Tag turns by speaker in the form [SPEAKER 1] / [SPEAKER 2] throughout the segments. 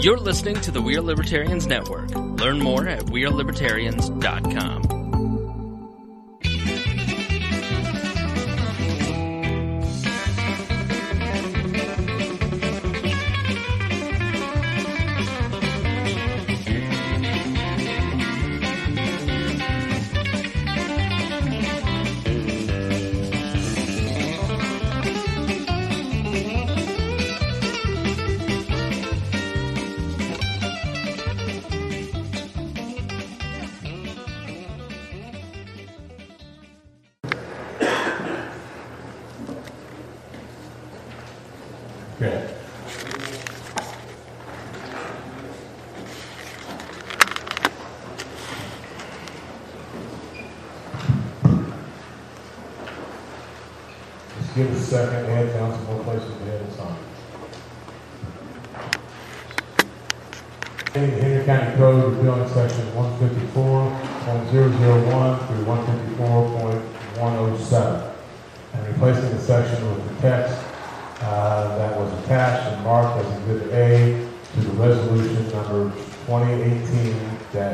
[SPEAKER 1] You're listening to the We Are Libertarians Network. Learn more at WeareLibertarians.com.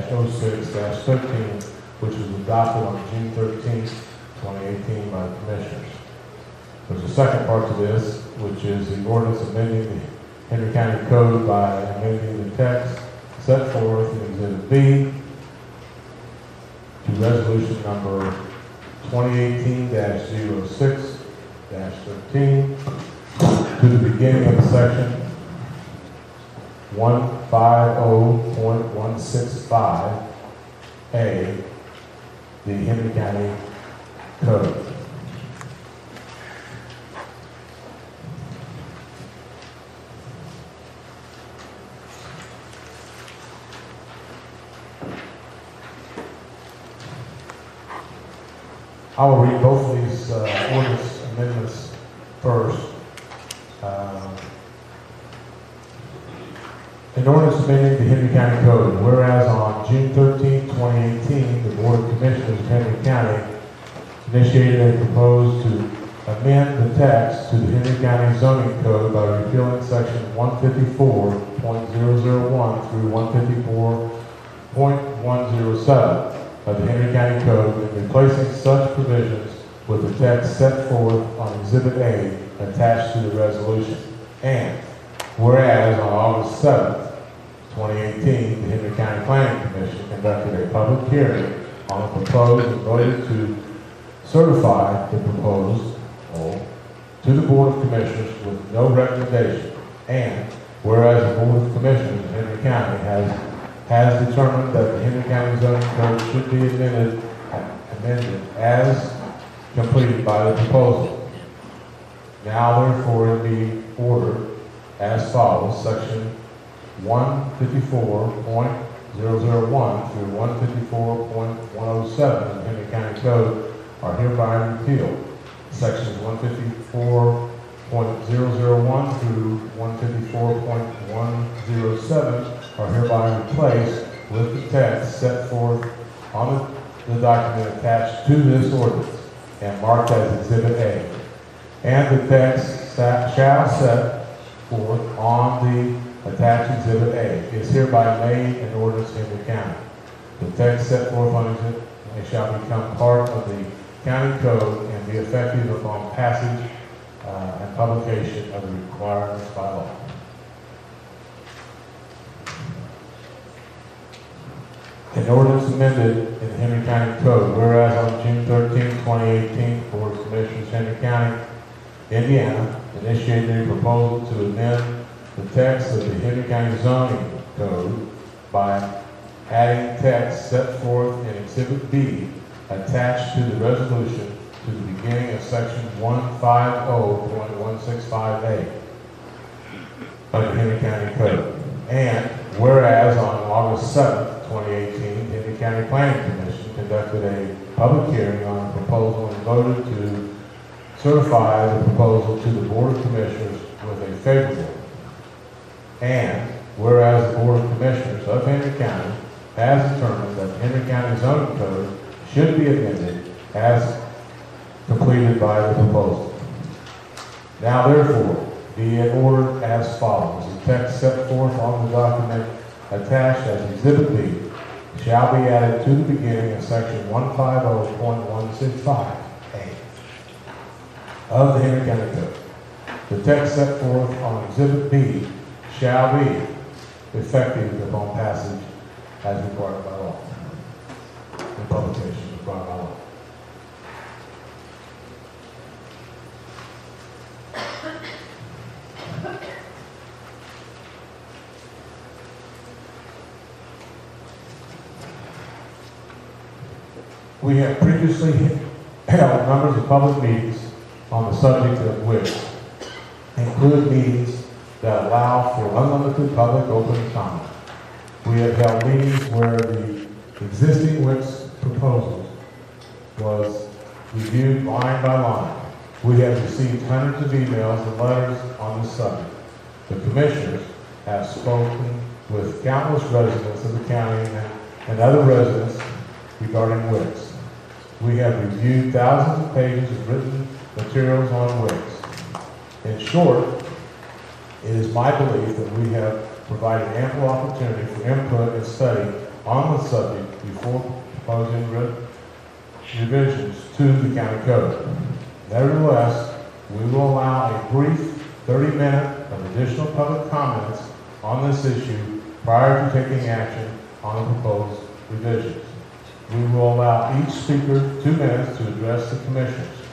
[SPEAKER 2] 2018-06-13, which was adopted on June 13, 2018 by the Commissioners. There's a second part to this, which is the ordinance amending the Henry County Code by amending the text set forth in Exhibit B to resolution number 2018-06-13, to the beginning of the section one five oh point one six five A, the Henry County Code. I will read both of these uh, ordinance amendments first. Um, An ordinance amending the Henry County Code, whereas on June 13, 2018, the Board of Commissioners of Henry County initiated and proposed to amend the text to the Henry County zoning code by repealing section 154.001 through 154.107 of the Henry County Code and replacing such provisions with the text set forth on Exhibit A attached to the resolution. And whereas on August 7th, 2018, the Henry County Planning Commission conducted a public hearing on the proposed voted to certify the proposed oh, to the Board of Commissioners with no recommendation. And whereas the Board of Commissioners in Henry County has has determined that the Henry County zoning code should be amended, amended as completed by the proposal. Now therefore it be ordered as follows, section one fifty-four point zero zero one through one fifty-four point one oh seven of the Henry County Code are hereby repealed. Sections one fifty-four point zero zero one through one fifty-four point one zero seven are hereby replaced with the text set forth on the, the document attached to this ordinance and marked as Exhibit A. And the text shall set forth on the attached Exhibit A is hereby made an ordinance in the county. The text set forth on it A shall become part of the county code and be effective upon passage uh, and publication of the requirements by law. An ordinance amended in the Henry County Code, whereas on June 13, 2018, Board of Commissioners, Henry County, Indiana, initiated a proposal to amend the text of the Henry County zoning code by adding text set forth in Exhibit B attached to the resolution to the beginning of section 150.165A of the Henry County Code. And whereas on August 7th, 2018, the Henry County Planning Commission conducted a public hearing on a proposal and voted to certify the proposal to the Board of Commissioners with a favorable. And whereas the Board of Commissioners of Henry County has determined that Henry County zoning code should be amended as completed by the proposal. Now therefore, be in order as follows. The text set forth on the document attached as Exhibit B shall be added to the beginning of section 150.165A of the Henry County Code. The text set forth on Exhibit B shall be effective upon passage as required by law. And publication required by law. We have previously held numbers of public meetings on the subject of which include meetings that allow for unlimited public open comment. We have held meetings where the existing WECS proposals was reviewed line by line. We have received hundreds of emails and letters on this subject. The commissioners have spoken with countless residents of the county and, and other residents regarding WECS. We have reviewed thousands of pages of written materials on WECS. In short, it is my belief that we have provided ample opportunity for input and study on the subject before proposing re- revisions to the county code. Nevertheless, we will allow a brief 30-minute of additional public comments on this issue prior to taking action on the proposed revisions. We will allow each speaker two minutes to address the commissioners.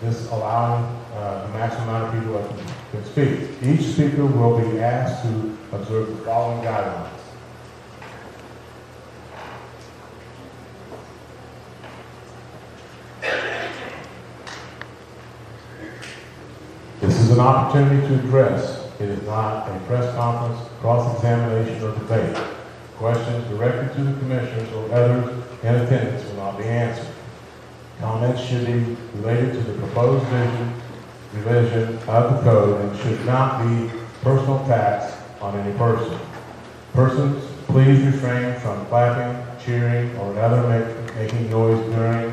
[SPEAKER 2] This allowing uh, the maximum amount of people that can- speak. Each speaker will be asked to observe the following guidelines. This is an opportunity to address. It is not a press conference, cross-examination, or debate. Questions directed to the commissioners or others in attendance will not be answered. Comments should be related to the proposed vision, revision of the code and should not be personal attacks on any person. Persons, please refrain from clapping, cheering, or other make- making noise during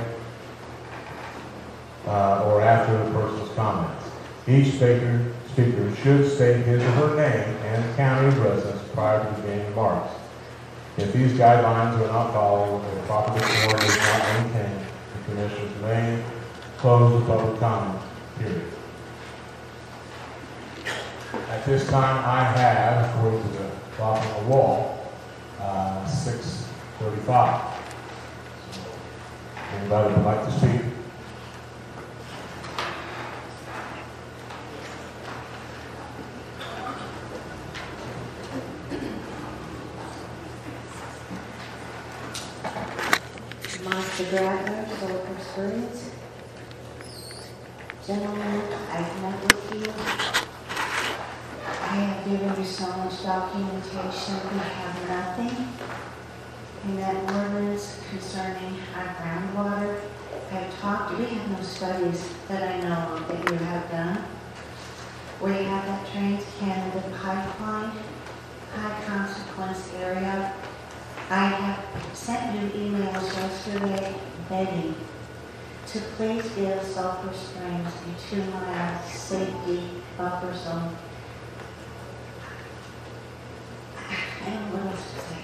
[SPEAKER 2] uh, or after the person's comments. Each speaker, speaker should state his or her name and county of residence prior to beginning remarks. If these guidelines are not followed the proper decorum is not maintained, the commissioners may close the public comment period. At this time, I have, according to the clock on the wall, uh, six thirty-five. Anybody would like to speak?
[SPEAKER 3] Monica Gradner, Sulphur Springs. Gentlemen, I've met with you. I have given you so much documentation, we have nothing in that ordinance concerning our groundwater. I've talked, we have no studies that I know of that you have done. We have that TransCanada pipeline, high consequence area. I have sent you emails yesterday begging to please give Sulphur Springs a two-mile safety buffer zone. I don't know what else to say.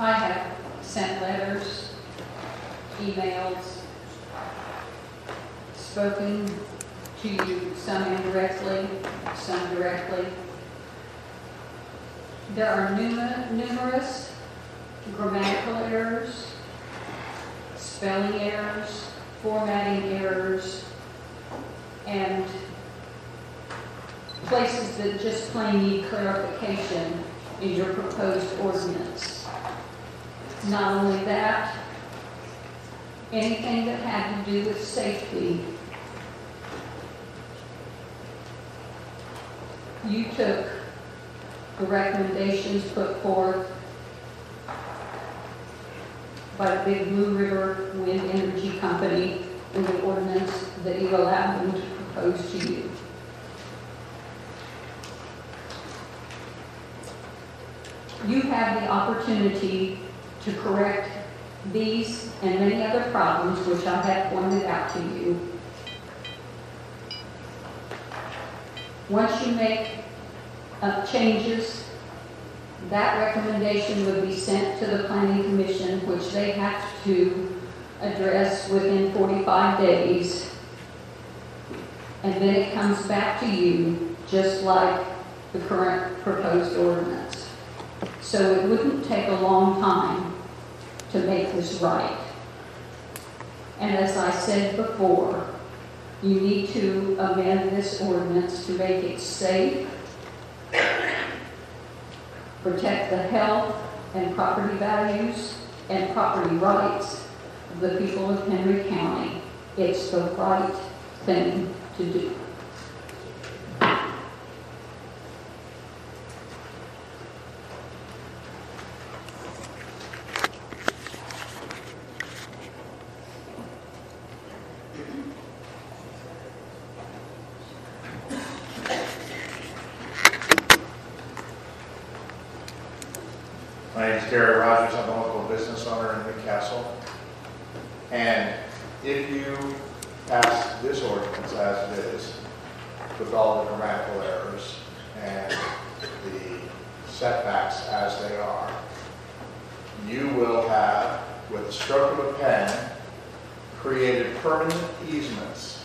[SPEAKER 4] I have sent letters, emails, spoken to you, some indirectly, some directly. There are numer- numerous grammatical errors, spelling errors, formatting errors, and places that just plain need clarification in your proposed ordinance. Not only that, anything that had to do with safety, you took the recommendations put forth by the Big Blue River Wind Energy Company in the ordinance that you allowed them to propose to you. You have the opportunity to correct these and many other problems which I have pointed out to you. Once you make uh, changes, that recommendation would be sent to the planning commission, which they have to address within 45 days. And then it comes back to you, just like the current proposed ordinance. So it wouldn't take a long time to make this right. And as I said before, you need to amend this ordinance to make it safe, protect the health and property values and property rights of the people of Henry County. It's the right thing to do.
[SPEAKER 5] My name is Gary Rogers, I'm a local business owner in New Castle. And if you pass this ordinance as it is, with all the grammatical errors and the setbacks as they are, you will have, with the stroke of a pen, created permanent easements.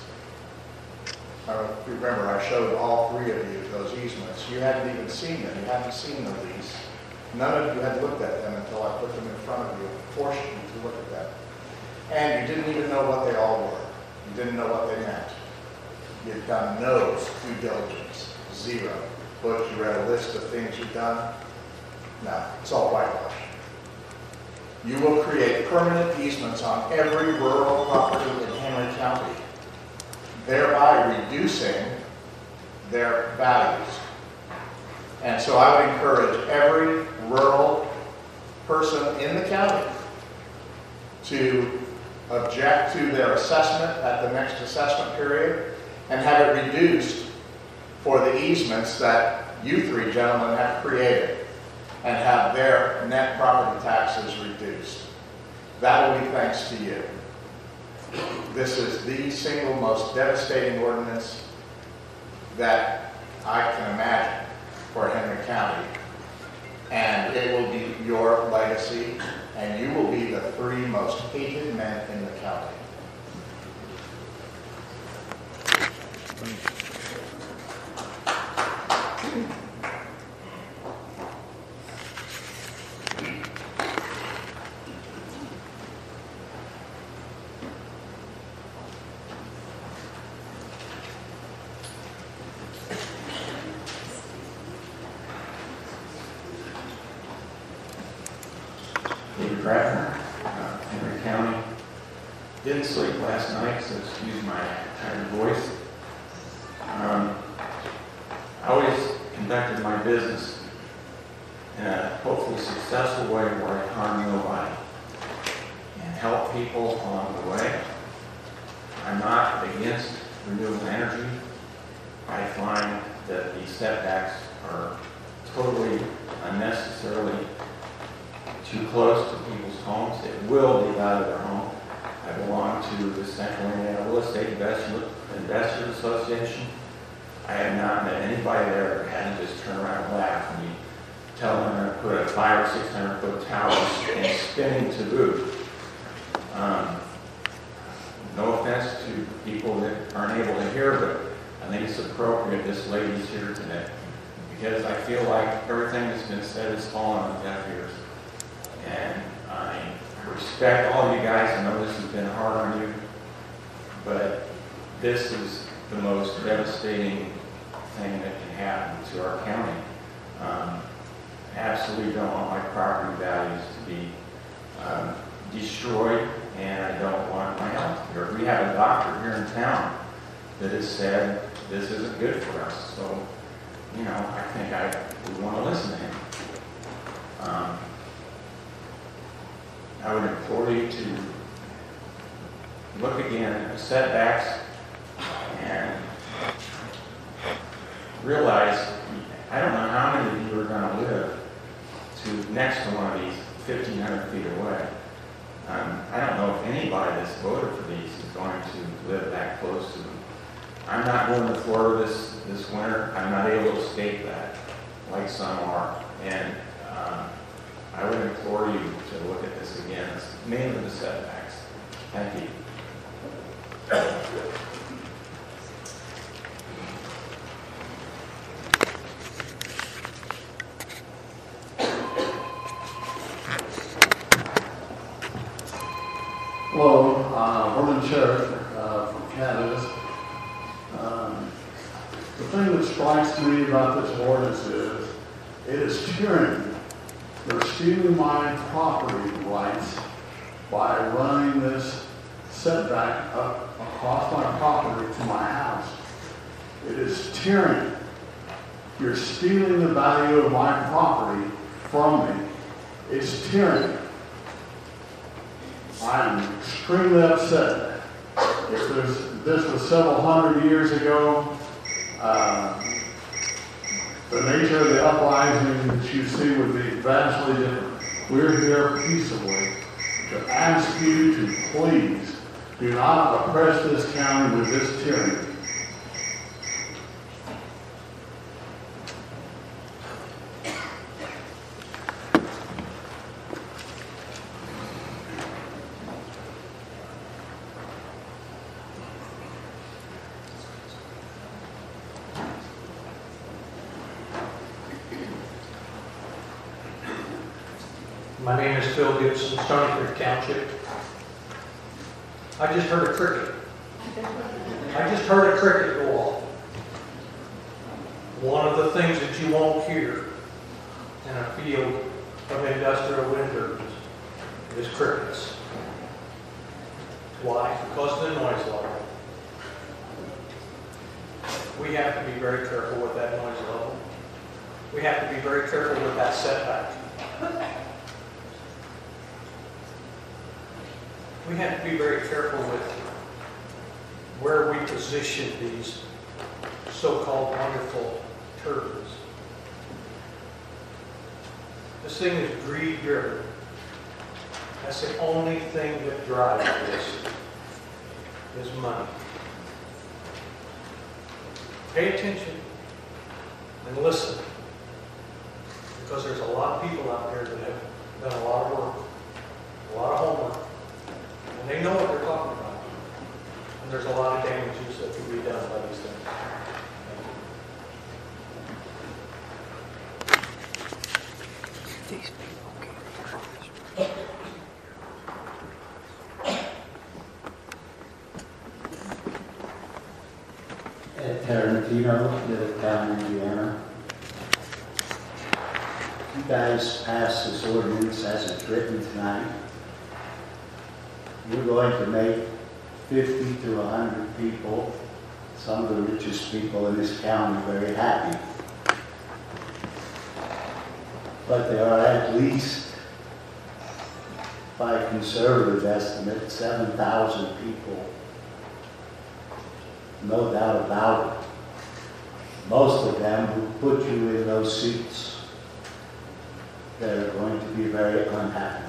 [SPEAKER 5] You remember, I showed all three of you those easements. You hadn't even seen them, you hadn't seen the lease. None of you had looked at them until I put them in front of you, forced you to look at them. And you didn't even know what they all were. You didn't know what they meant. You'd done no due diligence, zero. But you read a list of things you've done? No, it's all whitewash. You will create permanent easements on every rural property in Henry County, thereby reducing their values. And so I would encourage every rural person in the county to object to their assessment at the next assessment period and have it reduced for the easements that you three gentlemen have created and have their net property taxes reduced. That will be thanks to you. This is the single most devastating ordinance that I can imagine for Henry County. And it will be your legacy, and you will be the three most hated men in the county.
[SPEAKER 6] David Ratner, uh, Henry County. Didn't sleep last night, so excuse my tired voice. Um, I always conducted my business in a hopefully successful way where I harm nobody and help people along the way. I'm not against renewable energy. I find that the setbacks are totally unnecessarily too close to people's homes. It will devalue their home. I belong to the Central Indiana Real Estate Investment Investors Association. I have not met anybody there that hasn't just turned around and laughed when you tell them they're going to put a five or six hundred foot tower and spinning to boot. Um, no offense to people that aren't able to hear, but I think it's appropriate this lady's here today. Because I feel like that's been said has fallen on deaf ears. And I respect all of you guys. I know this has been hard on you. But this is the most devastating thing that can happen to our county. Um, absolutely don't want my property values to be um, destroyed, and I don't want my health care. We have a doctor here in town that has said this isn't good for us. So, you know, I think I we want to listen to him. Um, I would implore you to look again at the setbacks and realize, I don't know how many of you are gonna live to next to one of these fifteen hundred feet away. Um, I don't know if anybody that's voted for these is going to live that close to them. I'm not going to Florida this, this winter, I'm not able to escape that, like some are. And, um, I would implore you to look at this again, it's mainly the setbacks. Thank you.
[SPEAKER 7] Hello, uh, Herman Sheriff uh, from Canada. Um, The thing that strikes me about this ordinance is, it is tyranny. They're stealing my property rights by running this setback up across my property to my house. It is tyranny. You're stealing the value of my property from me. It's tyranny. I'm extremely upset. If this was several hundred years ago, uh, the nature of the uprising that you see would be vastly different. We're here peaceably to ask you to please do not oppress this county with this tyranny.
[SPEAKER 8] My name is Phil Gibson, Stony Creek Township. I just heard a cricket. I just heard a cricket go off. One of the things that you won't hear in a field of industrial wind turbines is crickets. Why? Because of the noise level. We have to be very careful with that noise level. We have to be very careful with that setback. We have to be very careful with where we position these so-called wonderful turbines. This thing is greed driven. That's the only thing that drives this, is money. Pay attention and listen, because there's a lot of people out there that have done a lot of work, a lot of homework, and they know what they're talking about. And there's a lot of damages that can be done by these things.
[SPEAKER 9] These people can't Ed Tarantino, Middletown, Indiana. You guys passed this ordinance as it's written tonight. You're going to make 50 to 100 people, some of the richest people in this county, very happy. But there are at least, by conservative estimate, 7,000 people no doubt about it. Most of them who put you in those seats, they're going to be very unhappy.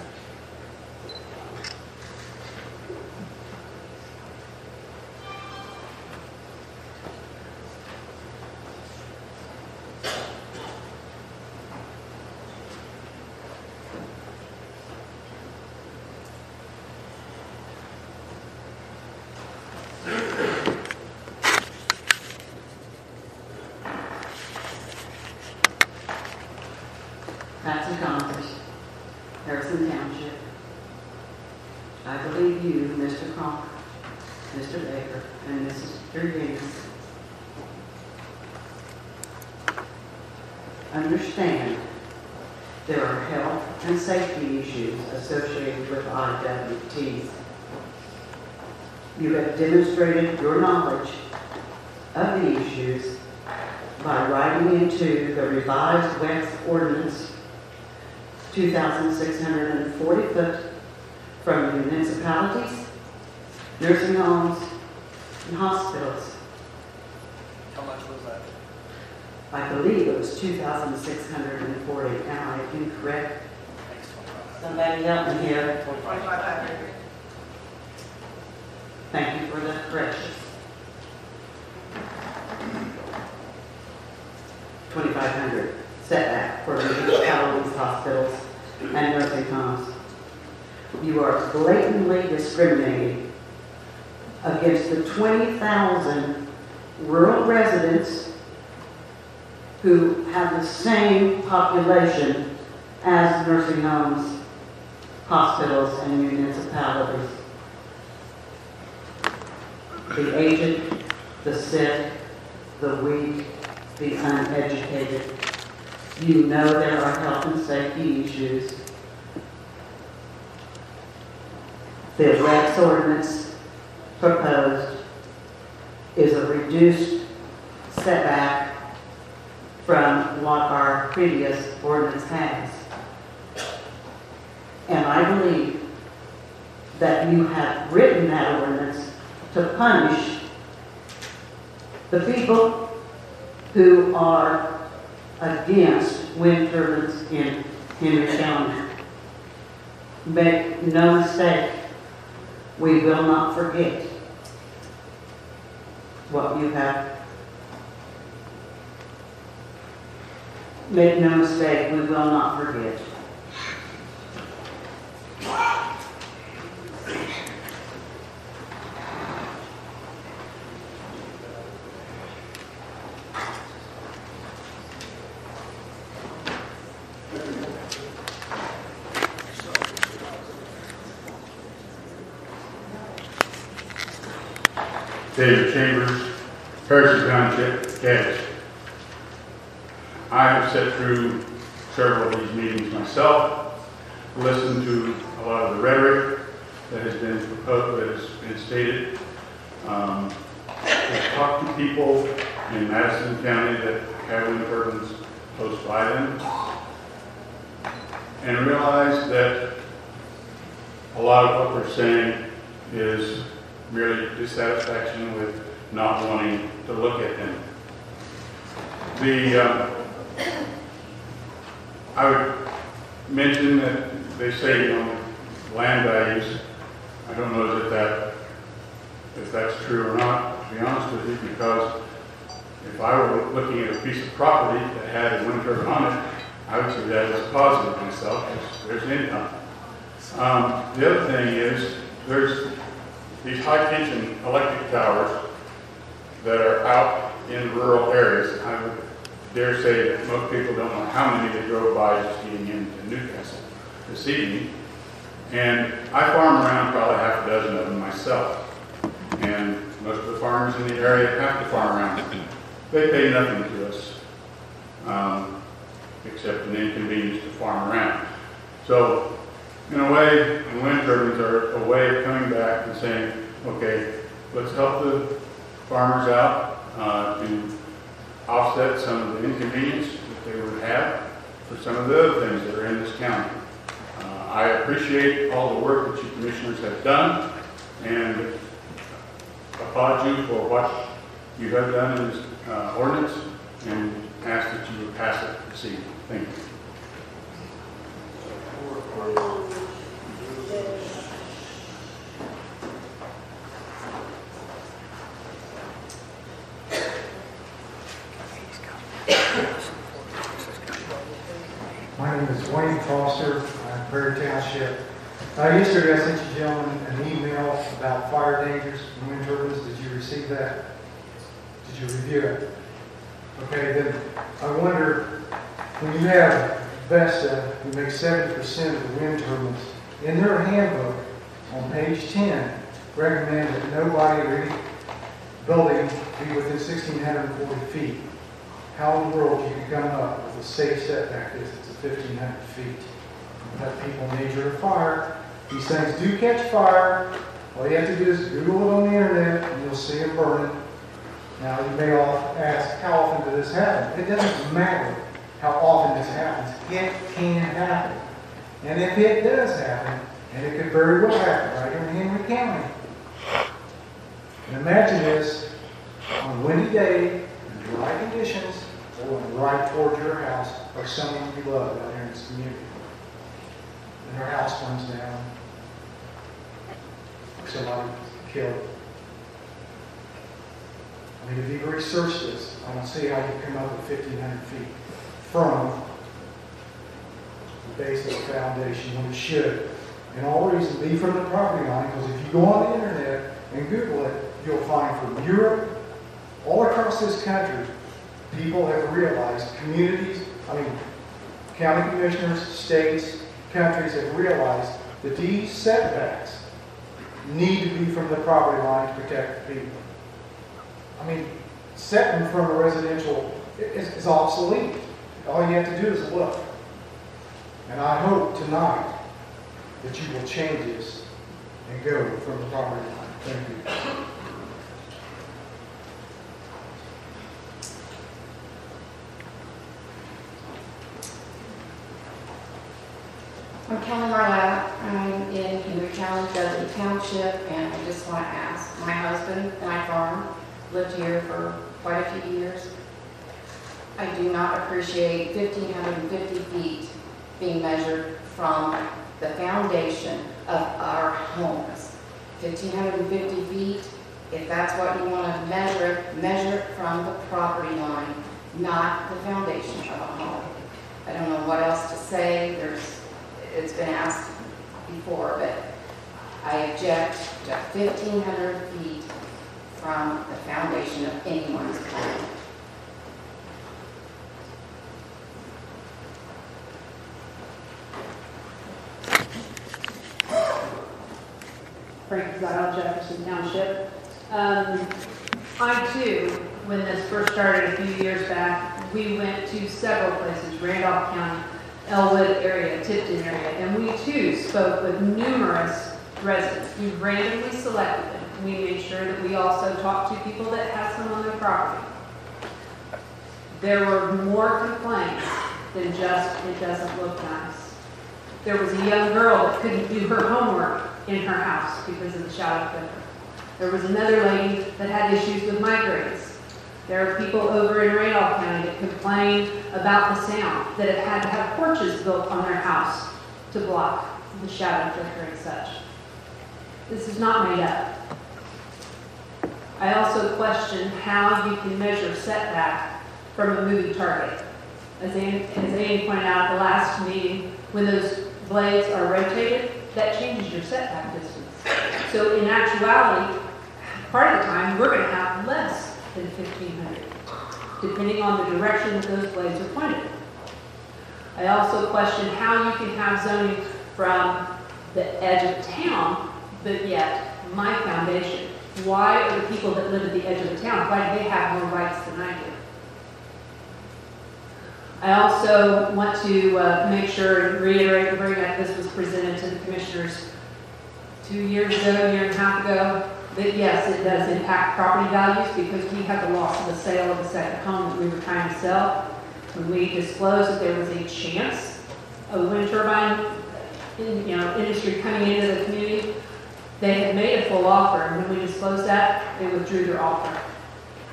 [SPEAKER 10] Patsy Connors, Harrison Township. I believe you, Mr. Cronk, Mr. Baker, and Mrs. Virginia understand there are health and safety issues associated with IWTs. You have demonstrated your knowledge of the issues by writing into the revised WECS Ordinance 2,640 foot from municipalities, nursing homes, and hospitals.
[SPEAKER 11] How much was that?
[SPEAKER 10] I believe it was 2,640. Am I incorrect? Somebody help me here. 2,500. Thank you for the correction. 2,500 setback for municipalities, hospitals, and nursing homes. You are blatantly discriminating against the 20,000 rural residents who have the same population as nursing homes, hospitals, and municipalities. The aged, the sick, the weak, the uneducated. You know there are health and safety issues. The WECS ordinance proposed is a reduced setback from what our previous ordinance has. And I believe that you have written that ordinance to punish the people who are against wind turbines in Henry County. Make no mistake, we will not forget what you have. Make no mistake, we will not forget.
[SPEAKER 12] David Chambers, Harrison Township, Kansas. Sat through several of these meetings myself, listened to a lot of the rhetoric that has been proposed, that has been stated. Um, I've talked to people in Madison County that have turbines close by them and realized that a lot of what they're saying is merely dissatisfaction with not wanting to look at them. The, um, I would mention that they say, you know, land values, I don't know if that, if that's true or not, to be honest with you, because if I were looking at a piece of property that had a wind turbine on it, I would see that as a positive myself, there's income. Um, the other thing is, there's these high-tension electric towers that are out in rural areas. I would dare say that most people don't know how many they drove by just getting into New Castle this evening. And I farm around probably half a dozen of them myself. And most of the farmers in the area have to farm around. They pay nothing to us, um, except an inconvenience to farm around. So in a way, the wind turbines are a way of coming back and saying, okay, let's help the farmers out uh, to offset some of the inconvenience that they would have for some of the other things that are in this county. Uh, I appreciate all the work that you commissioners have done and applaud you for what you have done in this uh, ordinance and ask that you pass it this evening. Thank you.
[SPEAKER 13] My name is Wayne Foster, I'm Prairie Township. Uh, yesterday I sent you gentlemen an email about fire dangers from wind turbines. Did you receive that? Did you review it? Okay, then I wonder, when you have Vesta, who makes seventy percent of the wind turbines, in their handbook, on page ten, recommend that nobody or any building be within sixteen hundred and forty feet. How in the world you can come up with a safe setback distance of fifteen hundred feet? Let people measure a fire. These things do catch fire. All you have to do is Google it on the internet and you'll see it burning. Now, you may all ask, how often does this happen? It doesn't matter how often this happens. It can happen. And if it does happen, And it could very well happen right here in Henry County. And imagine this, on a windy day, in dry conditions, going right toward your house or someone you love out here in this community. And their house burns down. Somebody killed. I mean, if you research this, I don't see how you come up with fifteen hundred feet from the base of the foundation when it should. And all reason be from the property line, because if you go on the internet and Google it, you'll find from Europe, all across this country, people have realized, communities, I mean, county commissioners, states, countries have realized that these setbacks need to be from the property line to protect the people. I mean, setting from a residential is, is obsolete. All you have to do is look. And I hope tonight that you will change this and go from the property line. Thank you.
[SPEAKER 14] I'm Kelly Marlowe. I'm in Henry County, Dudley Township, and I just want to ask, my husband and I farm, lived here for quite a few years. I do not appreciate 1,550 feet being measured from the foundation of our homes. 1,550 feet, if that's what you want to measure, measure it from the property line, not the foundation of a home. I don't know what else to say, there's, it's been asked before, but I object to 1,500 feet from the foundation of anyone's home.
[SPEAKER 15] Frank Zile, Jefferson Township. Um, I too, when this first started a few years back, we went to several places, Randolph County, Elwood area, Tipton area, and we too spoke with numerous residents. We randomly selected them. We made sure that we also talked to people that had some on their property. There were more complaints than just, it doesn't look nice. There was a young girl that couldn't do her homework in her house because of the shadow flicker. There was another lady that had issues with migraines. There are people over in Randolph County that complain about the sound, that have had to have porches built on their house to block the shadow flicker and such. This is not made up. I also question how you can measure setback from a moving target. As Andy, as Andy pointed out at the last meeting, when those blades are rotated, that changes your setback distance. So in actuality, part of the time, we're gonna have less than fifteen hundred, depending on the direction that those blades are pointed. I also question how you can have zoning from the edge of town, but yet my foundation. Why are the people that live at the edge of the town, why do they have more rights than I do? I also want to uh, make sure and reiterate and bring up, this was presented to the commissioners two years ago, a year and a half ago, that yes, it does impact property values because we had the loss of the sale of the second home that we were trying to sell. When we disclosed that there was a chance of wind turbine, in- you know, industry coming into the community, they had made a full offer, and when we disclosed that, they withdrew their offer.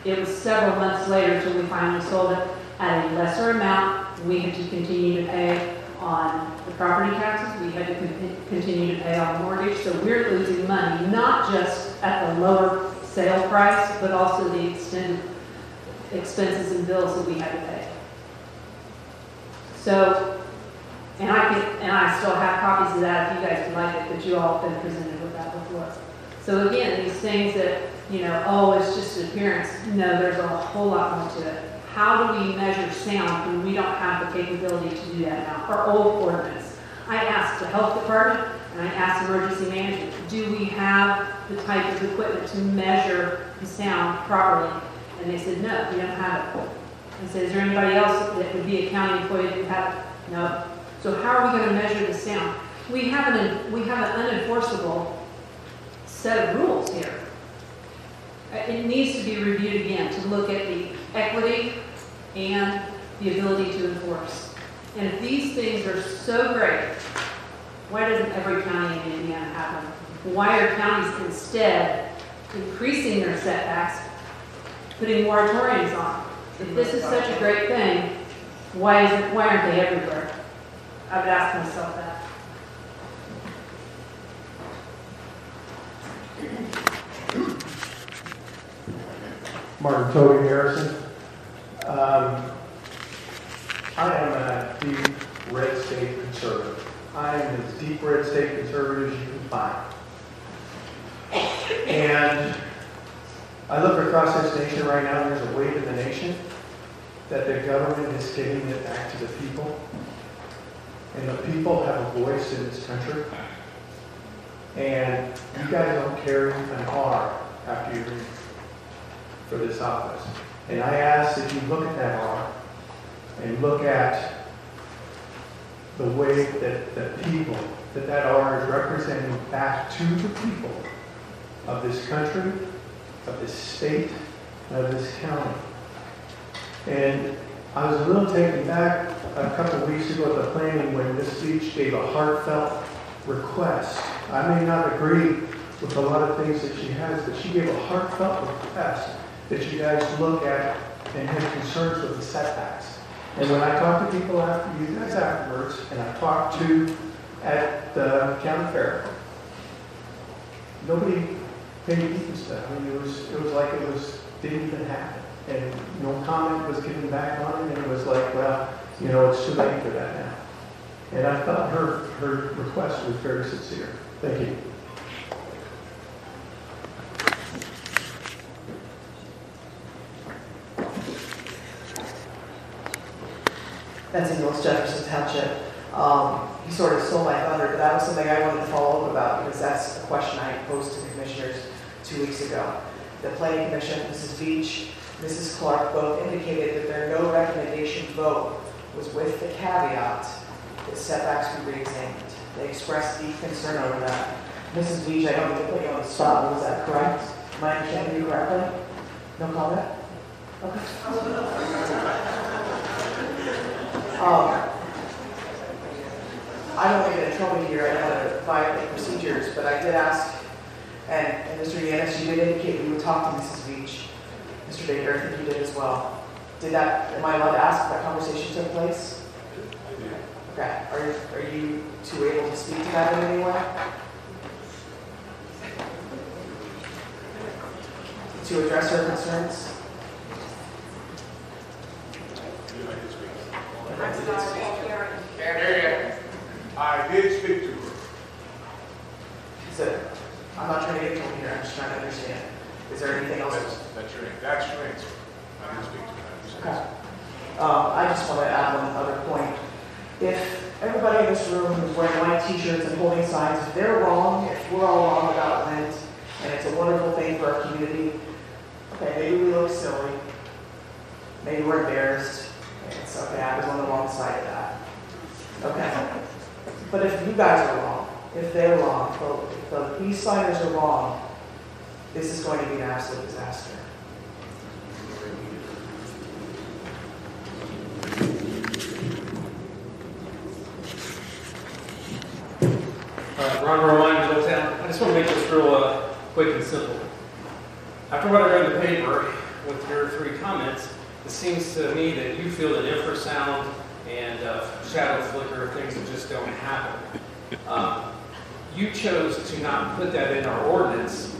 [SPEAKER 15] It was several months later until we finally sold it at a lesser amount. We had to continue to pay on the property taxes, we had to con- continue to pay the mortgage, so we're losing money, not just at the lower sale price, but also the extended expenses and bills that we had to pay. So, and I can, and I still have copies of that if you guys would like it, but you all have been presented with that before. So again, these things that, you know, oh, it's just an appearance, no, there's a whole lot more to it. How do we measure sound when we don't have the capability to do that now? Our old ordinance. I asked the health department and I asked emergency management, do we have the type of equipment to measure the sound properly? And they said, no, we don't have it. I said, is there anybody else that would be a county employee that would have it? No. So how are we going to measure the sound? We have an, we have an unenforceable set of rules here. Uh, It needs to be reviewed again to look at the equity and the ability to enforce. And if these things are so great, Why doesn't every county in Indiana have them? Why are counties instead increasing their setbacks, putting moratoriums on? If this is such a great thing, why isn't, why aren't they everywhere? I would ask myself that.
[SPEAKER 8] Martin Toby Harrison. Um, I am a deep red state conservative. I am as deep red state conservative as you can find. And I look across this nation right now, and there's a wave in the nation that the government is giving it back to the people. And the people have a voice in this country. And you guys don't carry an R after you for this office. And I ask that you look at that R and look at the way that the people, that that R is representing back to the people of this country, of this state, of this county. And I was a little taken back a couple weeks ago at the planning when Ms. Beach gave a heartfelt request. I may not agree with a lot of things that she has, but she gave a heartfelt request that you guys look at and have concerns with the setbacks. And when I talk to people after you guys afterwards, and I talked to at the county fair, nobody paid heed to stuff. I mean, it was, it was like it was, didn't even happen. And no comment was given back on it, and it was like, well, you know, it's too late for that now. And I thought her, her request was very sincere. Thank you.
[SPEAKER 16] Betsy North Jefferson Township. Um, he sort of stole my thunder, but that was something I wanted to follow up about because that's a question I posed to the commissioners two weeks ago. The planning commission, Mrs. Beach, Mrs. Clark both indicated that their no recommendation vote was with the caveat that setbacks be re-examined. They expressed deep concern over that. Mrs. Beach, I don't to put you on the spot, was that correct? Am I understanding you correctly? No comment? Okay. Um, I don't want to get in trouble here, I don't want to violate procedures, but I did ask, and, and Mr. Yanis, you did indicate you would talk to Mrs. Beach. Mr. Baker, I think you did as well. Did that, am I allowed to ask if that conversation took place? Okay, are, you- are you two able to speak to that in any way? To address her concerns?
[SPEAKER 5] I did speak to her.
[SPEAKER 16] So, I'm not trying to get from here, I'm just trying to understand. Is there anything else?
[SPEAKER 5] That's, that's your, that's your answer. I did speak to her.
[SPEAKER 16] Okay. Um, I just want to add one other point. If everybody in this room is wearing white t-shirts and holding signs, if they're wrong, if we're all wrong about Lent, and it's a wonderful thing for our community, okay, maybe we look silly, maybe we're embarrassed, okay, I was on the wrong side of that. Okay. But if you guys are wrong, if they're wrong, if the peace signers are wrong, this is going to be an absolute disaster.
[SPEAKER 17] Uh, Ron Romine, Middletown. I just want to make this real uh, quick and simple. After what I read in the paper with your three comments, it seems to me that you feel that infrasound and uh, shadow flicker are things that just don't happen. Um, you chose to not put that in our ordinance,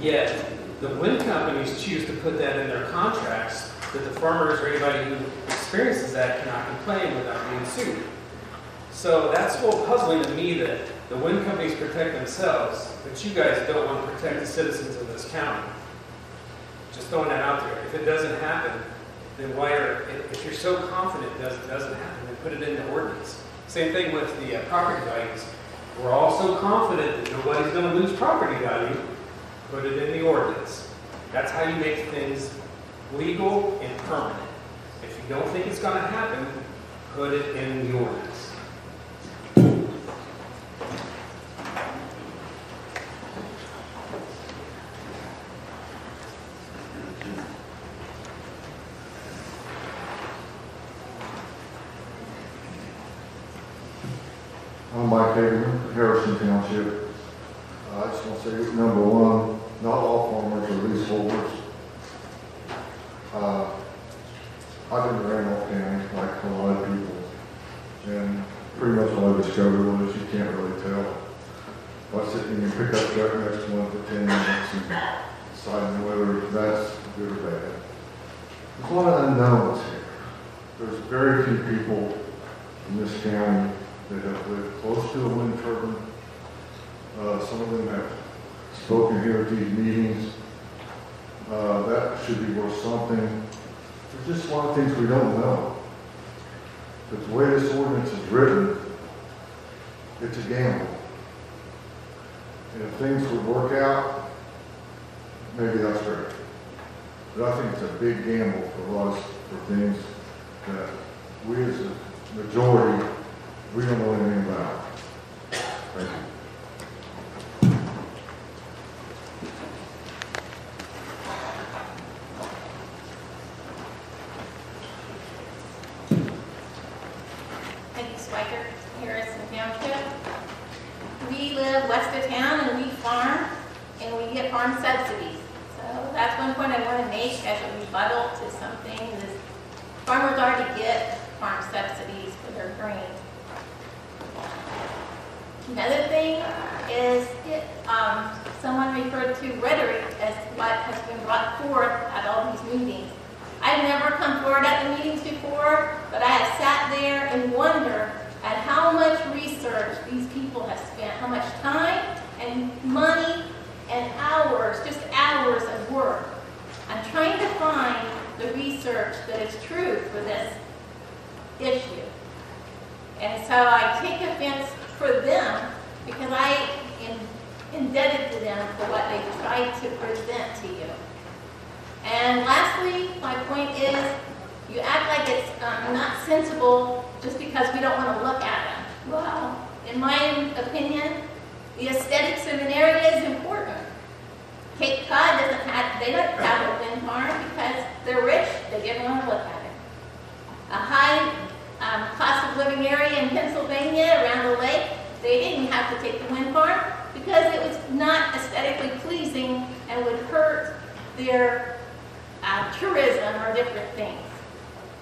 [SPEAKER 17] yet the wind companies choose to put that in their contracts that the farmers or anybody who experiences that cannot complain without being sued. So that's a little puzzling to me that the wind companies protect themselves, but you guys don't want to protect the citizens of this county. Just throwing that out there. If it doesn't happen, then why are, if you're so confident it doesn't, doesn't happen, then put it in the ordinance. Same thing with the uh, property values. We're all so confident that nobody's going to lose property value, put it in the ordinance. That's how you make things legal and permanent. If you don't think it's going to happen, put it in the ordinance.
[SPEAKER 18] I'm Mike Hagerman. Harrison Township. I just want to say, number one, not all farmers are leaseholders. Uh, I've been around Randolph County, like a lot of people, and pretty much all I discovered was you can't really tell. If I sit in your pickup truck next to one for ten minutes and deciding whether that's good or bad. There's a lot of unknowns here. There's very few people in this county that have lived close to a wind turbine. Uh, some of them have spoken here at these meetings. Uh, that should be worth something. There's just a lot of things we don't know. But the way this ordinance is written, it's a gamble. And if things would work out, maybe that's great. But I think it's a big gamble for us for things that we as a majority, we don't know anything about. Thank you.
[SPEAKER 19] Peggy Swiker, Harrison Township. We live west of town and we farm and we get farm subsidies. So that's one point I want to make as a rebuttal to something is farmers already get farm subsidies for their grain. Another thing is, it, um, someone referred to rhetoric as what has been brought forth at all these meetings. I've never come forward at the meetings before, but I have sat there and wondered at how much research these people have spent, how much time and money and hours, just hours of work. I'm trying to find the research that is true for this issue. And so I take offense for them because I am indebted to them for what they tried to present to you. And lastly, my point is, you act like it's um, not sensible just because we don't want to look at them. Well, in my opinion, the aesthetics of an area is important. Cape Cod doesn't have, they don't have a wind farm because they're rich, they didn't want to look at it. A high um, cost of living area in Pennsylvania around the lake, they didn't have to take the wind farm because it was not aesthetically pleasing and would hurt their uh, tourism or different things.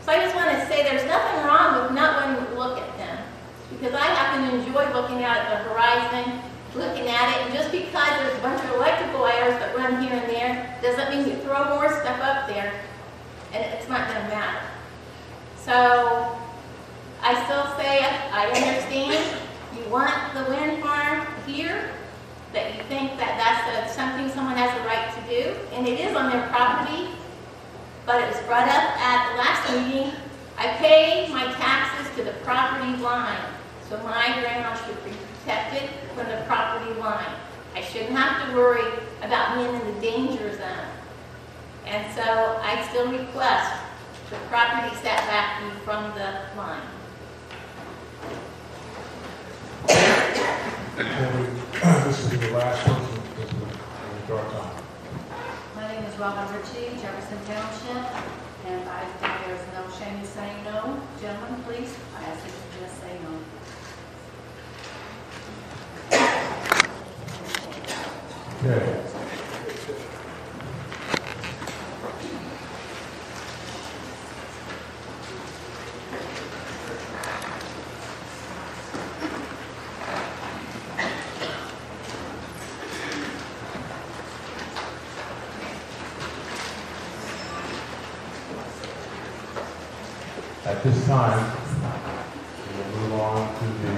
[SPEAKER 19] So I just want to say there's nothing wrong with not wanting to look at them because I happen to enjoy looking out at the horizon, looking at it, and just because there's a bunch of electrical wires that run here and there doesn't mean you throw more stuff up there and it's not going to matter. So I still say I understand you want the wind farm here, that you think that that's a, something someone has the right to do, and it is on their property, but it was brought up at the last meeting. I pay my taxes to the property line, so my ground should be protected from the property line. I shouldn't have to worry about being in the danger zone. And so I still request the property setback be from the line.
[SPEAKER 2] This will be the last person, this will be our time.
[SPEAKER 20] My name is Robin Ritchie, Jefferson Township, and I think there's no shame in saying no. Gentlemen, please, I ask that you just say no.
[SPEAKER 2] At this time, we'll move on to the,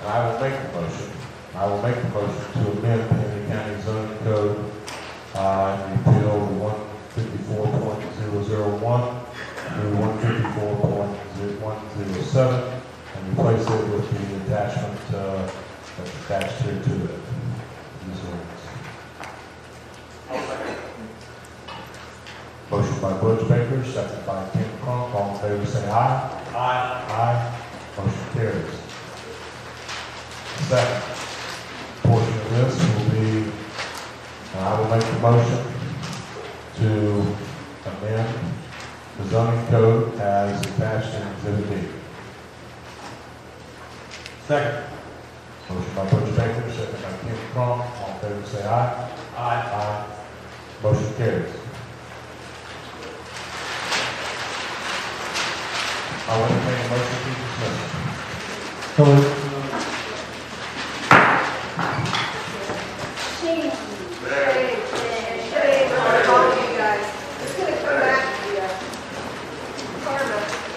[SPEAKER 2] and I will make the motion. I will make the motion to amend the Henry County zoning code, uh, and repeal one fifty-four point zero zero one through one fifty-four point one zero seven, and replace it with the attachment, uh, that's attached here to it. These ordinance. Motion by Butch Baker, second by Ken Cronk, all in favor say aye. Aye. Aye. Motion carries. Second motion to amend the zoning code as attached in Exhibit D. Second. Motion by Butch Baker, second by Ken Cronk. All in favor, say aye. Aye. Aye. Motion carries. I will entertain a motion to dismiss. So moved.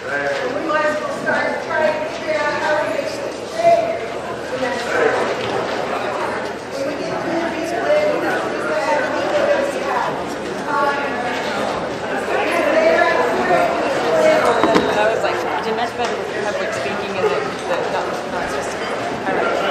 [SPEAKER 21] We might as well start trying to figure out how to fix this thing. When we get through these plans, we have to meet with
[SPEAKER 22] I was like, you did much better with public speaking and the, the, not, not just, all right.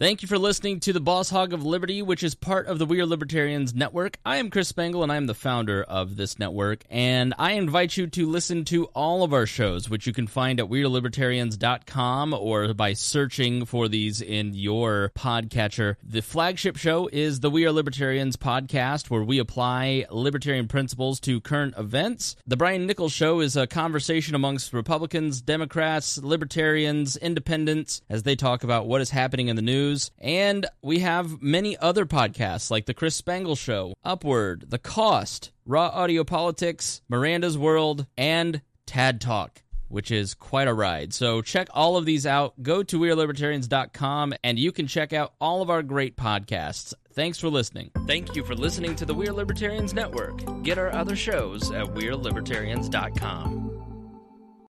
[SPEAKER 1] Thank you for listening to the Boss Hog of Liberty, which is part of the We Are Libertarians Network. I am Chris Spangle, and I am the founder of this network. And I invite you to listen to all of our shows, which you can find at WeAreLibertarians.com or by searching for these in your podcatcher. The flagship show is the We Are Libertarians podcast, where we apply libertarian principles to current events. The Brian Nichols Show is a conversation amongst Republicans, Democrats, Libertarians, Independents, as they talk about what is happening in the news. And we have many other podcasts like The Chris Spangle Show, Upward, The Cost, Raw Audio Politics, Miranda's World, and Tad Talk. Which is quite a ride. So check all of these out. Go to WeareLibertarians.com and you can check out all of our great podcasts. Thanks for listening. Thank you for listening to the We Are Libertarians Network. Get our other shows at WeareLibertarians.com.